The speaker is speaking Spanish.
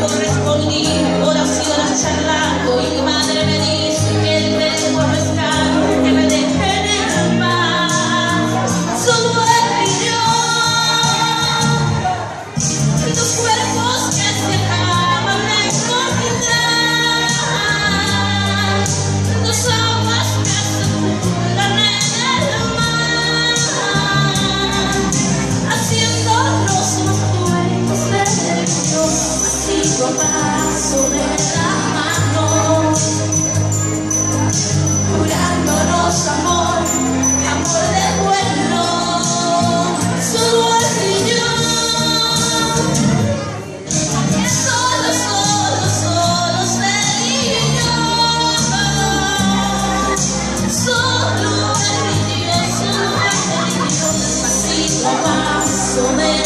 correspondí, oraciones charladas. Paso de la mano, curando jurándonos amor, amor de vuelo, su bolsillo. Aquí solo, solo, solo me dio. Solo me dio, solo me dio. Paso de la mano,